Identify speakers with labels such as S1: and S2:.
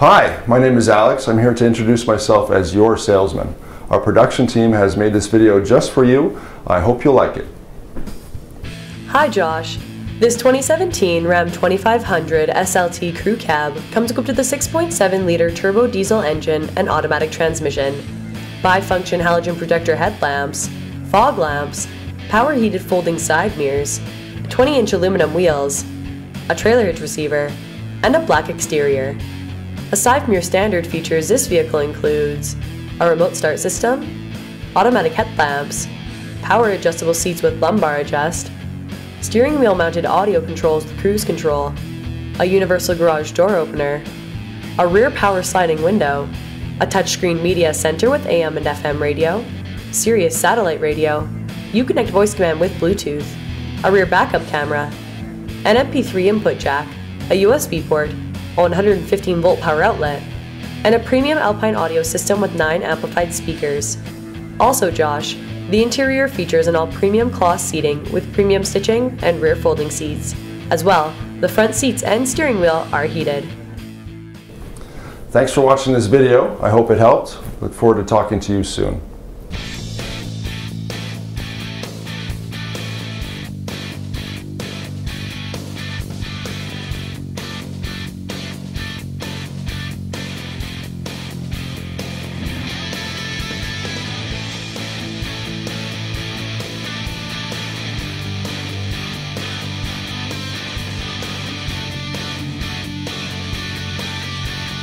S1: Hi, my name is Alex. I'm here to introduce myself as your salesman. Our production team has made this video just for you. I hope you'll like it.
S2: Hi Josh. This 2017 Ram 2500 SLT Crew Cab comes equipped with a 6.7 liter turbo diesel engine and automatic transmission, bifunction halogen projector headlamps, fog lamps, power heated folding side mirrors, 20 inch aluminum wheels, a trailer hitch receiver, and a black exterior. Aside from your standard features, this vehicle includes a remote start system, automatic headlamps, power adjustable seats with lumbar adjust, steering wheel mounted audio controls with cruise control, a universal garage door opener, a rear power sliding window, a touchscreen media center with AM and FM radio, Sirius satellite radio, Uconnect voice command with Bluetooth, a rear backup camera, an MP3 input jack, a USB port, a 115 volt power outlet, and a premium Alpine audio system with 9 amplified speakers. Also, Josh, the interior features an all premium cloth seating with premium stitching and rear folding seats. As well, the front seats and steering wheel are heated.
S1: Thanks for watching this video. I hope it helped. Look forward to talking to you soon.